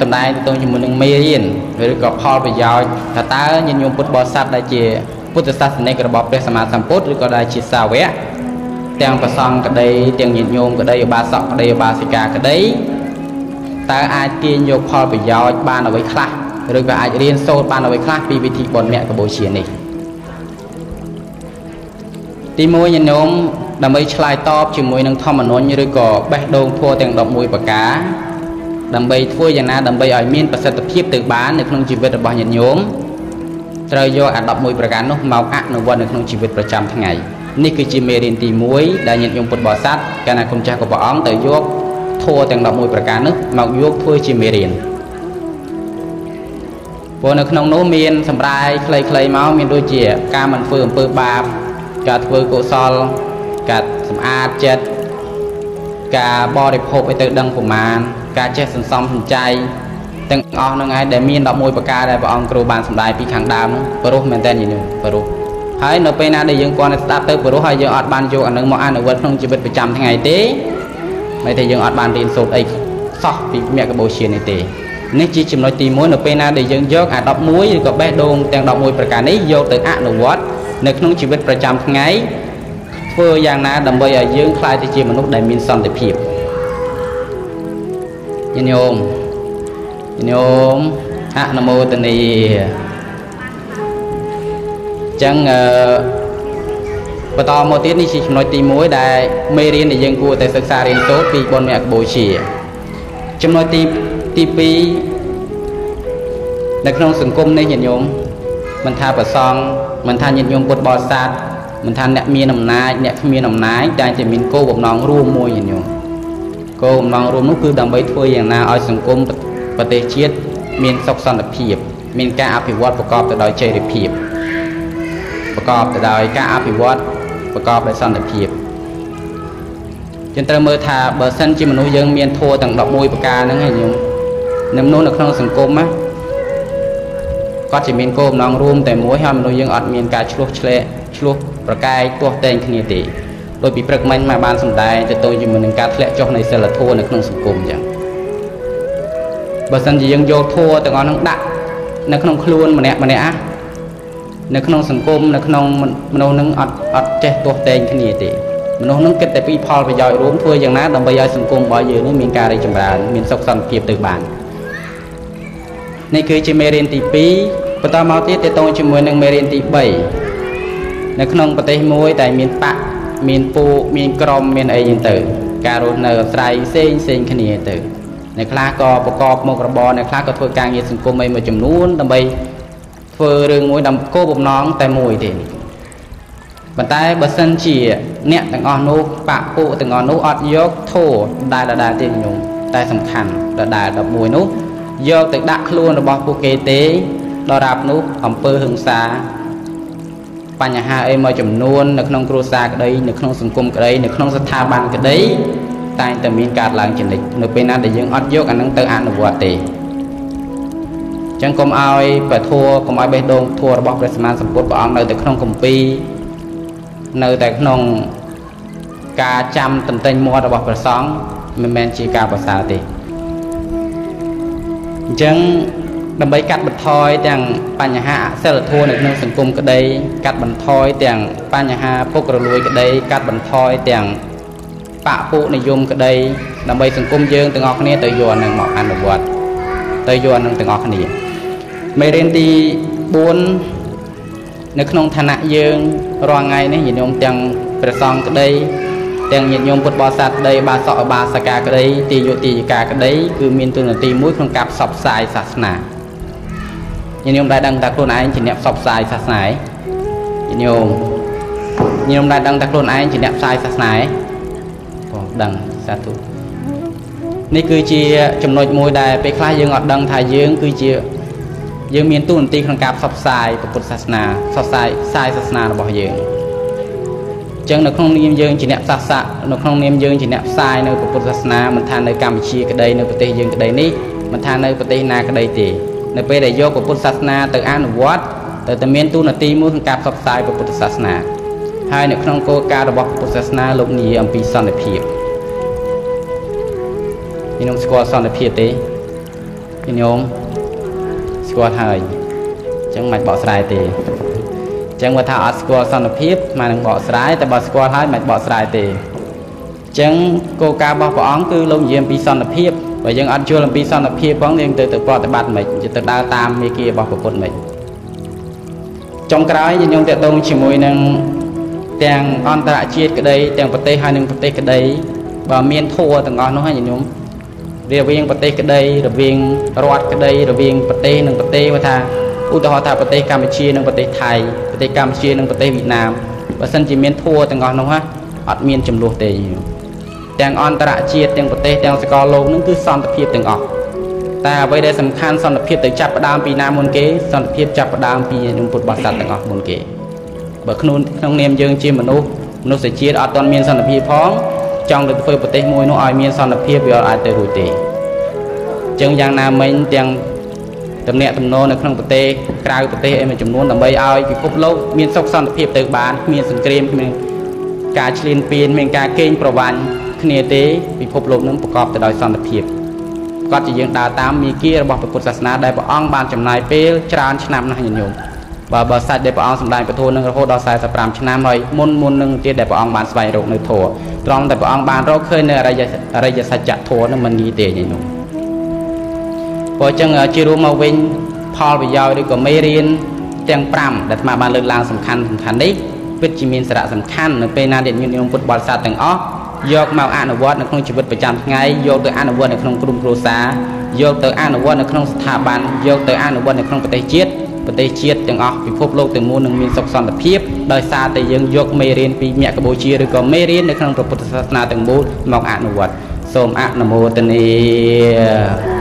សម្ដែងទៅជាមួយនឹងមេរៀនឬក៏ផលប្រយោជន៍ថាតើញាតិញោមពុទ្ធបរិស័ទដែលជាពុទ្ធសាសនិករបស់ព្រះសម្មាសម្ពុទ្ធឬក៏ដែលជាសាវកទាំងប្រសង្ឃក្តីទាំងញាតិញោមក្តីឧបាសកក្តីឧបាសិកាក្តីតើអាចទាញយកផលប្រយោជន៍បានអ្វីខ្លះឬក៏អាចរៀនសូត្របានអ្វីខ្លះពីវិធីបុណ្យមគ្គបូជានេះទី1ញាតិញោមដើម្បីឆ្លើយតបជាមួយនឹងធម្មនុញ្ញឬក៏បេះដូងធัวទាំង11ប្រការ ដើម្បីធ្វើយ៉ាងណាដើម្បីឲ្យមានប្រសិទ្ធភាពទៅបាននៅក្នុងជីវិតរបស់ញាតិញោមត្រូវយកអា11ប្រការនោះមកអនុវត្តនៅក្នុងជីវិតប្រចាំថ្ងៃនេះគឺជាមេរៀនទី1ដែលញាតិញោមពុទ្ធបរិស័ទកាលណាគុំចាស់ក៏ព្រះអង្គទៅយកធัวទាំង11ប្រការនោះមកយកធ្វើជាមេរៀនព្រោះនៅក្នុងនោះមានសម្រាយខ្លីៗមកមានដូចជា ការមិនធ្វើអំពើបាប ការធ្វើកុសល ការសម្អាតចិត្តការបរិភោគឲ្យទៅដឹងប្រមាណ ការចេះសន្សំសំចៃទាំងអស់ហ្នឹងឯងដែលមាន11ប្រការដែលព្រះអង្គគ្រូបានសម្ដែងពីខាងដើមព្រោះមែនតើយីនេះព្រោះហើយនៅពេលណាដែលយើងគាត់ស្ដាប់ទៅព្រោះហើយយើងអត់បានយកអានឹងមកអនុវត្តក្នុងជីវិតប្រចាំថ្ងៃទេមិនថាយើងអត់បានរៀនសូត្រអីសោះពីមគ្គបូជានេះទេនេះជាចំណុចទី1នៅពេលណាដែលយើងយកអា11ឬក៏បេះដូងទាំង11ប្រការនេះយកទៅអនុវត្តនៅក្នុងជីវិតប្រចាំថ្ងៃធ្វើយ៉ាងណាដើម្បីឲ្យយើងខ្លាយទៅជាមនុស្សដែលមានសន្តិភាព ញាតិញោមញាតិញោមអនុមោទនីចឹងអឺបន្តមកទៀតនេះជាចំណុចទី1ដែលមេរៀនដែលយើងគួរតែសិក្សារៀនសូត្រពីបុណ្យមគ្គបូជាចំណុចទីទី2នៅក្នុងសង្គមនេះញាតិញោមមិនថាប្រសងមិនថាញាតិញោមពុទ្ធបរិស័ទមិនថាអ្នកមានអំណាចអ្នកគ្មានអំណាចតែតែមានគោលបំណងរួមមួយញាតិញោម គោលបំណងរួមនោះគឺដើម្បីធ្វើយ៉ាងណាឲ្យសង្គមប្រទេសជាតិមានសុខសន្តិភាព មានការអភិវឌ្ឍប្រកបទៅដោយចីរភាពប្រកបទៅដោយការអភិវឌ្ឍប្រកបដោយសន្តិភាពចឹងត្រូវមើលថាបើសិនជាមនុស្សយើងមានធัวទាំង11ប្រការហ្នឹងឯងញោមនៅមនុស្សនៅក្នុងសង្គមណាគាត់ chỉ មានគោលបំណងរួមតែមួយហើយមនុស្សយើងអត់មានការឆ្លោះឆ្លែកឆ្លោះប្រកែកទាស់តែងគ្នាទេ ដោយពីព្រឹកមិញមកបានសម្ដែងទៅទៅជាមួយនឹងការធ្លាក់ចុះនៃសិលធម៌នៅក្នុងសង្គមអញ្ចឹងបើសិនជាយើងយកធម៌ទាំងអស់ហ្នឹងដាក់នៅក្នុងខ្លួនម្នាក់ម្នាក់នៅក្នុងសង្គមនៅក្នុងមនុស្សហ្នឹងអត់អត់ចេះទាស់តែងគ្នាទេមនុស្សហ្នឹងគិតតែពីផលប្រយោជន៍រួមធ្វើយ៉ាងណាដើម្បីឲ្យសង្គមរបស់យើងនេះមានការរីកចម្រើនមានសុខសន្តិភាពទៅបាននេះគឺជាមេរៀនទី2បន្តមកទៀតតទៅជាមួយនឹងមេរៀនទី3នៅក្នុងប្រទេសមួយដែលមានបក មានពូមានក្រុមមានអីចឹងទៅ ការរស់នៅអាស្រ័យផ្សេងផ្សេងគ្នាទៅអ្នកខ្លះក៏ប្រកបមុខរបរអ្នកខ្លះក៏ធ្វើការងារសង្គមអីមួយចំនួនដើម្បីធ្វើរឿងមួយដើម្បីគោលបំណងតែមួយទេប៉ុន្តែបើសិនជាអ្នកទាំងអស់នោះបាក់ពួកទាំងអស់នោះអត់យកធោដែលដដែលទេញោមតែសំខាន់ដដែល11នោះយកទៅដាក់ខ្លួនរបស់ពួកគេទេដល់រាប់នោះអំពើហិង្សា បញ្ហាអីមួយចំនួននៅក្នុងគ្រួសារក្តីនៅក្នុងសង្គមក្តីនៅក្នុងស្ថាប័នក្តីតែងតែមានការឡើងចនិចនៅពេលណាដែលយើងអត់យកអានឹងទៅអនុវត្តទេអញ្ចឹងកុំឲ្យប្រធัวកុំឲ្យបេះដូងធัวរបស់ព្រះសម្មាសម្ពុទ្ធព្រះអង្គនៅតែក្នុងគម្ពីរនៅតែក្នុងការចាំតន្ទិញមាត់របស់ព្រះសង្ឃមិនមែនជាការប្រសើរទេអញ្ចឹង ដើម្បីកាត់បន្ថយទាំងបញ្ហាអសិលធម៌នៅក្នុងសង្គមក្តី កាត់បន្ថយទាំងបញ្ហាពុករលួយក្តី កាត់បន្ថយទាំងបពុនិយមក្តីដើម្បីសង្គមយើងទាំងអស់គ្នាទៅយកនឹងមកអនុវត្តទៅយកនឹងទាំងអស់គ្នាមេរៀនទី4នៅក្នុងឋានៈយើងរាល់ថ្ងៃនេះញាតិញោមទាំងព្រះសង្ឃក្តីទាំងញាតិញោមពុទ្ធបរិស័ទក្តីបាសកបាសិកាក្តីទីយុតិយិកាក្តីគឺមានទូនាទីមួយក្នុងការផ្សព្វផ្សាយសាសនា ញាតិញោមដែលដឹងថាខ្លួនឯងជាអ្នកផ្សព្វផ្សាយសាសនាញាតិញោមញាតិញោមដែលដឹងថាខ្លួនឯងជាអ្នកផ្សាយសាសនាបងដឹងសាធុនេះគឺជាចំណុចមួយដែលពេលខ្លះយើងអត់ដឹងថាយើងគឺជាយើងមានទូនាទីក្នុងការផ្សព្វផ្សាយពុទ្ធសាសនាផ្សព្វផ្សាយផ្សាយសាសនារបស់យើងចឹងនៅក្នុងនាមយើងជាអ្នកសាស័កនៅក្នុងនាមយើងជាអ្នកផ្សាយនៅពុទ្ធសាសនាមិនថានៅកម្ពុជាក្តីនៅប្រទេសយើងក្តីនេះមិនថានៅប្រទេសណាក្តីទេ នៅពេលដែលយកពុទ្ធសាសនាទៅអនុវត្តទៅតែមានទូនាទីមួយក្នុងការផ្សព្វផ្សាយពុទ្ធសាសនាហើយនៅក្នុងគោលការណ៍របស់ពុទ្ធសាសនាលោកនិយាយអំពីសន្តិភាពខ្ញុំស្គាល់សន្តិភាពទេញោមស្គាល់ហើយអញ្ចឹងមិនបកស្រាយទេអញ្ចឹងបើថាអត់ស្គាល់សន្តិភាពមកនឹងបកស្រាយតែបើស្គាល់ហើយមិនបកស្រាយទេអញ្ចឹងគោលការណ៍របស់ព្រះអង្គគឺលោកនិយាយអំពីសន្តិភាពបើយើងអត់យល់អំពីសន្តិភាពផងយើងទៅទៅប្រតិបត្តិមិនទៅដើរតាមមេគារបស់ព្រះពុទ្ធមិនចុងក្រោយយើងខ្ញុំតេតងជាមួយនឹងទាំងអន្តរជាតិក្តីទាំងប្រទេសហើយនិងប្រទេសក្តីបើមានធัวទាំងអស់នោះហើយញោមរវាងប្រទេសក្តីរវាងរដ្ឋក្តីរវាងប្រទេសនិងប្រទេសមកថាឧទាហរណ៍ថាប្រទេសកម្ពុជានិងប្រទេសថៃប្រទេសកម្ពុជានិងប្រទេសវៀតណាមបើសិនជាមានធัวទាំងអស់នោះហ่ะអត់មានចំនួនទេ ទាំងអន្តរជាតិទាំងប្រទេសទាំងសកលលោកនឹងគឺសន្តិភាពទាំងអស់តែអ្វីដែលសំខាន់សន្តិភាពទៅចាប់ផ្ដើមពីណាមុនគេសន្តិភាពចាប់ផ្ដើមពីនឹងពុទ្ធបរិស័ទទាំងអស់មុនគេបើក្នុងក្នុងនាមយើងជាមនុស្សមនុស្សជាតិអត់ទាន់មានសន្តិភាពផងចង់ទៅធ្វើប្រទេសមួយនោះឲ្យមានសន្តិភាពវាអាចទៅរួចទេអញ្ចឹងយ៉ាងណាមិញទាំងតំណាក់តំណនៅក្នុងប្រទេសក្រៅប្រទេសអីមួយចំនួនដើម្បីឲ្យពិភពលោកមានសុខសន្តិភាពទៅបានគ្មានសង្គ្រាមគ្មានការឈ្លានពានមានការកេងប្រវ័ញ្ច គ្នាទេពិភពលោកនឹងប្រកបទៅដោយសន្តិភាពគាត់ជាយើងដើរតាមមាគ៌ារបស់ពុទ្ធសាសនាដែលព្រះអង្គបានចំណាយពេលច្រើនឆ្នាំណាស់ញាតិញោមបើបើសាច់ដែលព្រះអង្គសម្ដែងពធនឹងរហូតដល់45ឆ្នាំហើយមុនមុននឹងទៀតដែលព្រះអង្គបានស្វែងរកនៅធម៌ត្រង់តែព្រះអង្គបានរកឃើញនៅអរិយអរិយសច្ចធម៌នឹងមិនងាយទេញញោមព្រោះអញ្ចឹងជារួមមកវិញផលប្រយោជន៍ឬក៏មេរៀនទាំង5ដែលអាត្មាបានលើកឡើងសំខាន់សំខាន់នេះពិតជាមានសារៈសំខាន់នៅពេលណាដែលញាតិញោមពុទ្ធបរិស័ទទាំងអស់ យកមកអនុវត្តនៅក្នុងជីវិតប្រចាំថ្ងៃយកទៅអនុវត្តនៅក្នុងក្រុមគ្រួសារយកទៅអនុវត្តនៅក្នុងស្ថាប័នយកទៅអនុវត្តនៅក្នុងប្រទេសជាតិប្រទេសជាតិទាំងអស់ពិភពលោកទាំងមូលនឹងមានសុខសន្តិភាពដោយសារតែយើងយកមេរៀនពីមគ្គបូជាឬក៏មេរៀននៅក្នុងព្រះពុទ្ធសាសនាទាំងមូលមកអនុវត្តសូមអនុមោទនា